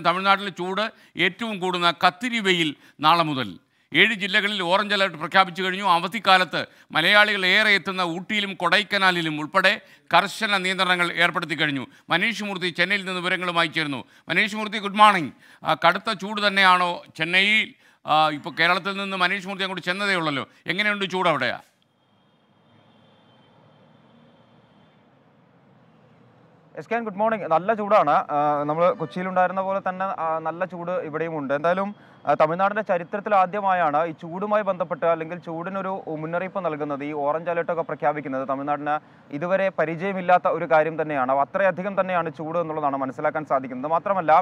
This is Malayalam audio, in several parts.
തമിഴ്നാട്ടിൽ ചൂട് ഏറ്റവും കൂടുന്ന കത്തിരിവയിൽ നാളെ മുതൽ. ഏഴ് ജില്ലകളിൽ ഓറഞ്ച് അലർട്ട് പ്രഖ്യാപിച്ചു കഴിഞ്ഞു. അവധിക്കാലത്ത് മലയാളികൾ ഏറെ എത്തുന്ന ഊട്ടിയിലും കൊടൈക്കനാലിലും ഉൾപ്പെടെ കർശന നിയന്ത്രണങ്ങൾ ഏർപ്പെടുത്തി കഴിഞ്ഞു. മനീഷ് മൂർത്തി ചെന്നൈയിൽ നിന്ന് വിവരങ്ങളുമായി ചേർന്നു മനീഷ് മൂർത്തി ഗുഡ് മോർണിംഗ് കടുത്ത ചൂട് തന്നെയാണോ ചെന്നൈയിൽ? ഇപ്പോൾ കേരളത്തിൽ നിന്ന് മനീഷ് മൂർത്തി അങ്ങോട്ട് ചെന്നതേ ഉള്ളല്ലോ. എങ്ങനെയുണ്ട് ചൂട് അവിടെയാ? S K good morning. നല്ല ചൂടാണ്. നമ്മൾ കൊച്ചിയിൽ ഉണ്ടായിരുന്ന പോലെ തന്നെ നല്ല ചൂട് ഇവിടെയും ഉണ്ട്. എന്തായാലും തമിഴ്നാടിന്റെ ചരിത്രത്തിൽ ആദ്യമായാണ് ഈ ചൂടുമായി ബന്ധപ്പെട്ട് അല്ലെങ്കിൽ ചൂടിനൊരു മുന്നറിയിപ്പ് നൽകുന്നത് ഈ ഓറഞ്ച് അലർട്ടൊക്കെ പ്രഖ്യാപിക്കുന്നത്. തമിഴ്നാടിന് ഇതുവരെ പരിചയമില്ലാത്ത ഒരു കാര്യം തന്നെയാണ്. അത്രയധികം തന്നെയാണ് ചൂട് എന്നുള്ളതാണ് മനസ്സിലാക്കാൻ സാധിക്കുന്നത്. മാത്രമല്ല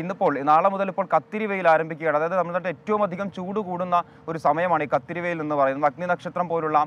ഇന്നിപ്പോൾ നാളെ മുതൽ ഇപ്പോൾ കത്തിരി വെയിൽ ആരംഭിക്കുകയാണ്. അതായത് തമിഴ്നാട്ടിൽ ഏറ്റവും അധികം ചൂട് കൂടുന്ന ഒരു സമയമാണ് ഈ കത്തിരി വെയിൽ എന്ന് പറയുന്നത്. അഗ്നി നക്ഷത്രം പോലുള്ള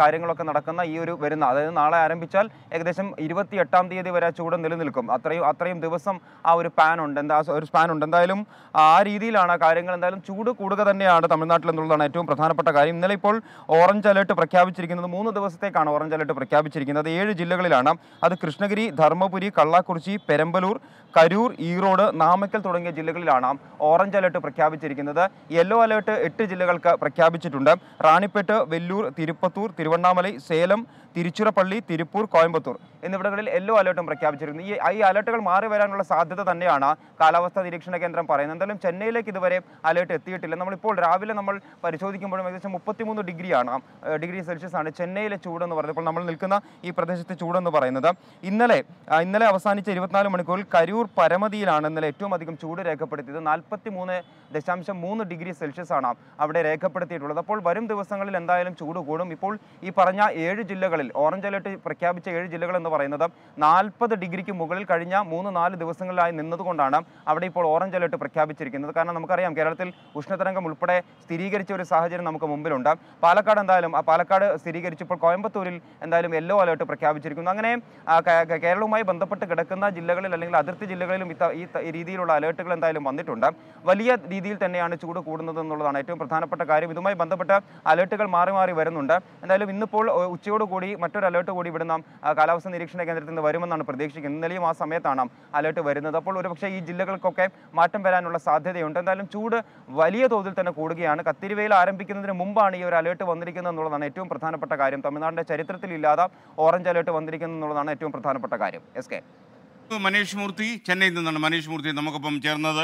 കാര്യങ്ങളൊക്കെ നടക്കുന്ന ഈ ഒരു വരുന്ന അതായത് നാളെ ആരംഭിച്ചാൽ ഏകദേശം ഇരുപത്തി എട്ടാം തീയതി വരെ ചൂട് നിലനിൽക്കും. അത്രയും അത്രയും ദിവസം ആ ഒരു പാൻ ഉണ്ട്. എന്താ ഒരു സ്പാൻ ഉണ്ട്. എന്തായാലും ആ രീതിയിലാണ് കാര്യങ്ങൾ എന്തായാലും ചൂട് കൂടുക തന്നെയാണ് തമിഴ്നാട്ടിൽ എന്നുള്ളതാണ് ഏറ്റവും പ്രധാനപ്പെട്ട കാര്യം. ഇന്നലെ ഇപ്പോൾ ഓറഞ്ച് അലേർട്ട് പ്രഖ്യാപിച്ചിരിക്കുന്നത് മൂന്ന് ദിവസത്തേക്കാണ് ഓറഞ്ച് അലേർട്ട് പ്രഖ്യാപിച്ചിരിക്കുന്നത്. ഏഴ് ജില്ലകളിലാണ്. അത് കൃഷ്ണഗിരി ധർമ്മപുരി കള്ളാക്കുറിച്ചി പെരമ്പലൂർ കരൂർ ഈറോഡ് നാമക്കൽ തുടങ്ങിയ ജില്ലകളിലാണ് ഓറഞ്ച് അലേർട്ട് പ്രഖ്യാപിച്ചിരിക്കുന്നത്. യെല്ലോ അലേർട്ട് എട്ട് ജില്ലകൾക്ക് പ്രഖ്യാപിച്ചിട്ടുണ്ട്. റാണിപ്പേട്ട് വെല്ലൂർ തിരുപ്പത്തൂർ തിരുവണ്ണാമലൈ സേലം തിരുച്ചിറപ്പള്ളി തിരുപ്പൂർ കോയമ്പത്തൂർ എന്നിവിടങ്ങളിൽ യെല്ലോ അലേർട്ടും പ്രഖ്യാപിച്ചിരുന്നു. ഈ ഈ അലേർട്ടുകൾ മാറി വരാനുള്ള സാധ്യത തന്നെയാണ് കാലാവസ്ഥാ നിരീക്ഷണ കേന്ദ്രം പറയുന്നത്. എന്തായാലും ചെന്നൈയിലേക്ക് ഇതുവരെ അലേർട്ട് എത്തിയിട്ടില്ല. നമ്മളിപ്പോൾ രാവിലെ നമ്മൾ പരിശോധിക്കുമ്പോഴും ഏകദേശം മുപ്പത്തിമൂന്ന് ഡിഗ്രിയാണ് ഡിഗ്രി സെൽഷ്യസ് ആണ് ചെന്നൈയിലെ ചൂടെന്ന് പറയുന്നത്. ഇപ്പോൾ നമ്മൾ നിൽക്കുന്ന ഈ പ്രദേശത്തെ ചൂടെന്ന് പറയുന്നത്. ഇന്നലെ ഇന്നലെ അവസാനിച്ച ഇരുപത്തിനാല് മണിക്കൂറിൽ കരൂർ പരമതിയിലാണ് ഇന്നലെ ഏറ്റവും അധികം ചൂട് രേഖപ്പെടുത്തിയത്. നാൽപ്പത്തി മൂന്ന് ദശാംശം മൂന്ന് ഡിഗ്രി സെൽഷ്യസ് ആണ് അവിടെ രേഖപ്പെടുത്തിയിട്ടുള്ളത്. അപ്പോൾ വരും ദിവസങ്ങളിൽ എന്തായാലും ചൂട് കൂടും. ഇപ്പോൾ ഈ പറഞ്ഞ ഏഴ് ജില്ലകളിൽ ഓറഞ്ച് അലേർട്ട് പ്രഖ്യാപിച്ച ഏഴ് ജില്ലകൾ എന്ന് പറയുന്നത് നാൽപ്പത് ഡിഗ്രിക്ക് മുകളിൽ കഴിഞ്ഞ മൂന്ന് നാല് ദിവസങ്ങളിലായി നിന്നതുകൊണ്ടാണ് അവിടെ ഇപ്പോൾ ഓറഞ്ച് അലേർട്ട് പ്രഖ്യാപിച്ചിരിക്കുന്നത്. കാരണം നമുക്കറിയാം കേരളത്തിൽ ഉഷ്ണതരംഗം ഉൾപ്പെടെ സ്ഥിരീകരിച്ച ഒരു സാഹചര്യം നമുക്ക് മുമ്പിലുണ്ട്. പാലക്കാട് എന്തായാലും ആ പാലക്കാട് സ്ഥിരീകരിച്ചപ്പോൾ കോയമ്പത്തൂരിൽ എന്തായാലും യെല്ലോ അലർട്ട് പ്രഖ്യാപിച്ചിരിക്കുന്നു. അങ്ങനെ കേരളവുമായി ബന്ധപ്പെട്ട് കിടക്കുന്ന ജില്ലകളിൽ അല്ലെങ്കിൽ അതിർത്തി ജില്ലകളിലും ഈ രീതിയിലുള്ള അലേർട്ടുകൾ എന്തായാലും വന്നിട്ടുണ്ട്. വലിയ രീതിയിൽ തന്നെയാണ് ചൂട് കൂടുന്നത് എന്നുള്ളതാണ് ഏറ്റവും പ്രധാനപ്പെട്ട കാര്യം. ഇതുമായി ബന്ധപ്പെട്ട അലേർട്ടുകൾ മാറി മാറി വരുന്നുണ്ട്. എന്തായാലും ഇന്നിപ്പോൾ ഉച്ചയോടുകൂടി മറ്റൊരു അലേർട്ട് കൂടി ഇവിടുന്ന് കാലാവസ്ഥ നിരീക്ഷണ കേന്ദ്രത്തിൽ നിന്ന് വരുമെന്നാണ് പ്രതീക്ഷിക്കുന്നത്. ഇന്നലെയും ആ സമയത്താണ് അലേർട്ട് വരുന്നത്. അപ്പോൾ ഒരുപക്ഷെ ഈ ജില്ലകൾക്കൊക്കെ മാറ്റം വരാനുള്ള സാധ്യതയുണ്ട്. എന്തായാലും ചൂട് വലിയ തോതിൽ തന്നെ കൂടുകയാണ്. കത്തിരിവയിൽ ആരംഭിക്കുന്നതിന് മുമ്പാണ് ഈ ഒരു അലേർട്ട് വന്നിരിക്കുന്നത് എന്നുള്ളതാണ് ഏറ്റവും പ്രധാനപ്പെട്ട കാര്യം. തമിഴ്നാടിന്റെ ചരിത്രത്തിലില്ലാതെ ഓറഞ്ച് അലേർട്ട് വന്നിരിക്കുന്നത് എന്നുള്ളതാണ് ഏറ്റവും പ്രധാനപ്പെട്ട കാര്യം. S K. മനീഷ് മൂർത്തി ചെന്നൈയിൽ നിന്നാണ് മനീഷ് മൂർത്തി നമുക്കൊപ്പം ചേർന്നത്.